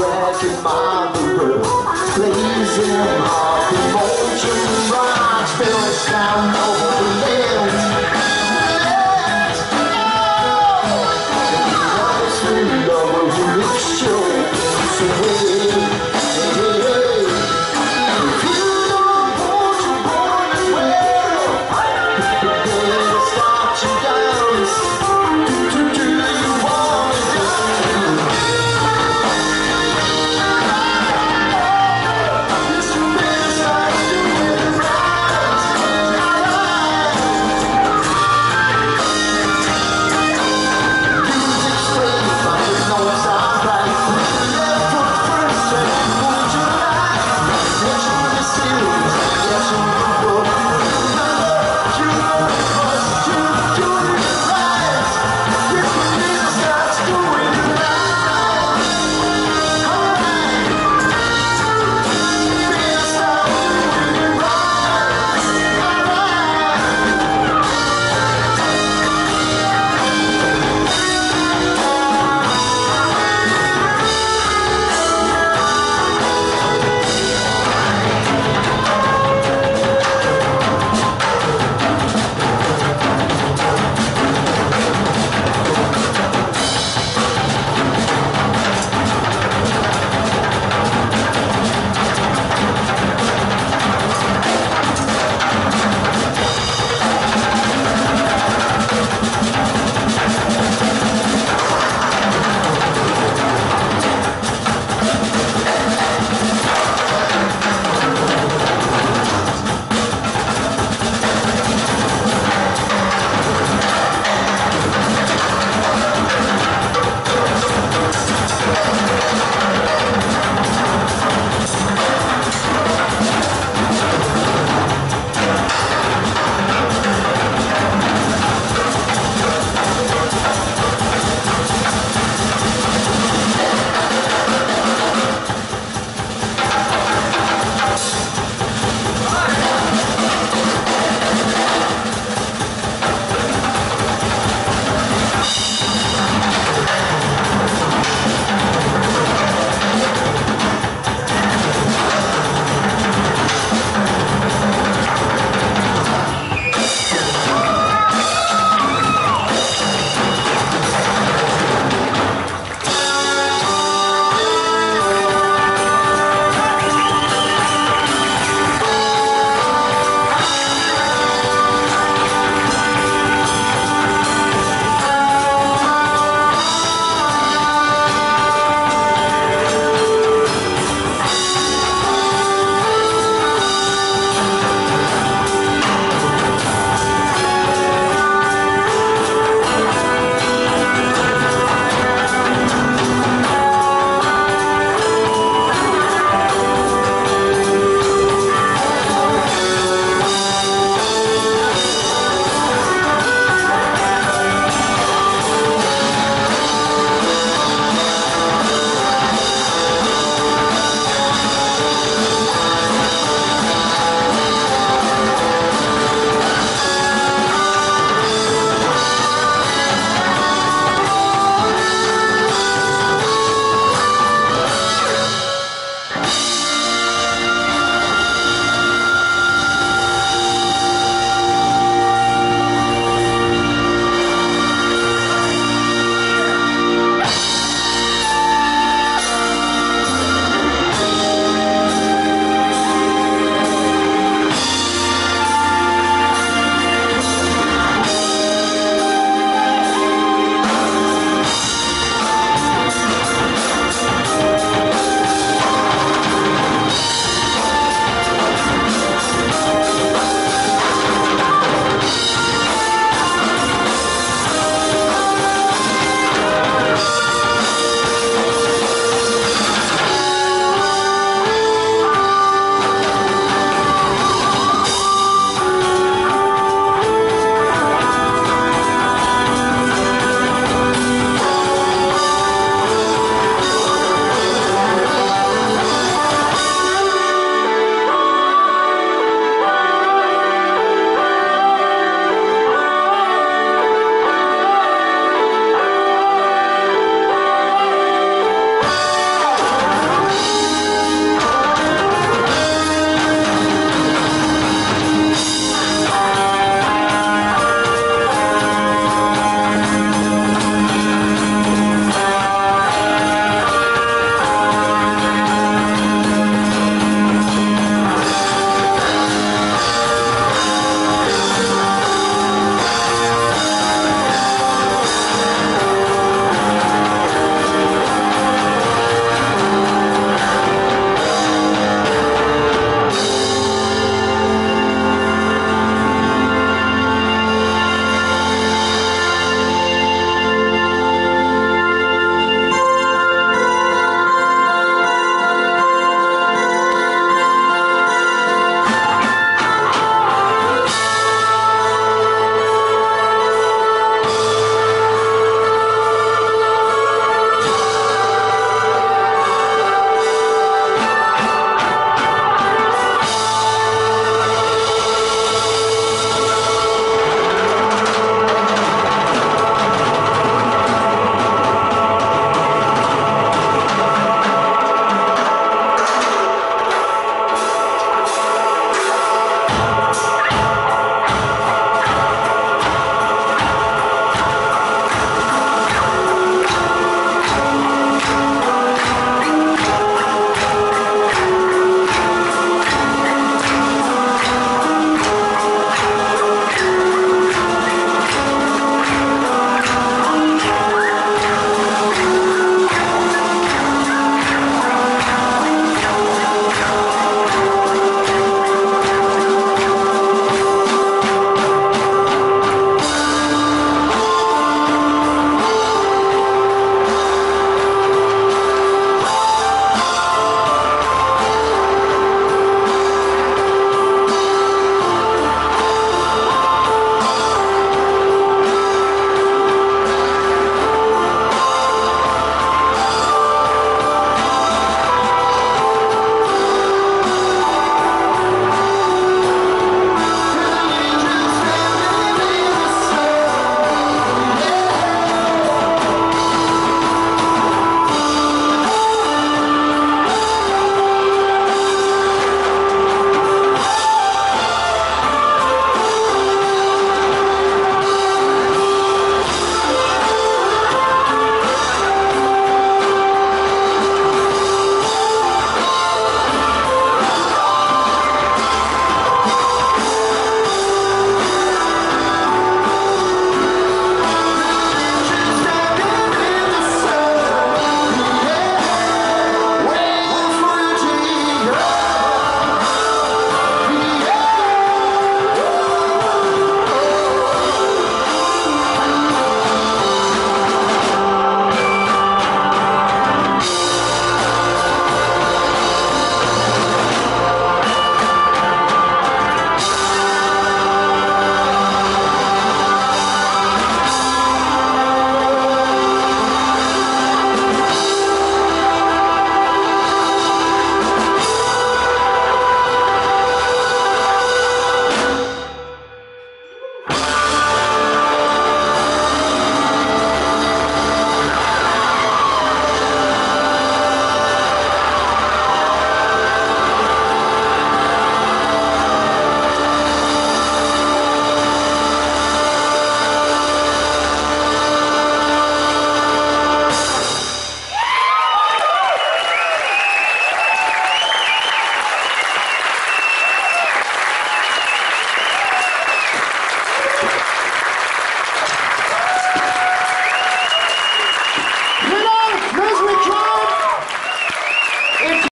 Please, by the road Blazing hard, the motion rocks, down over the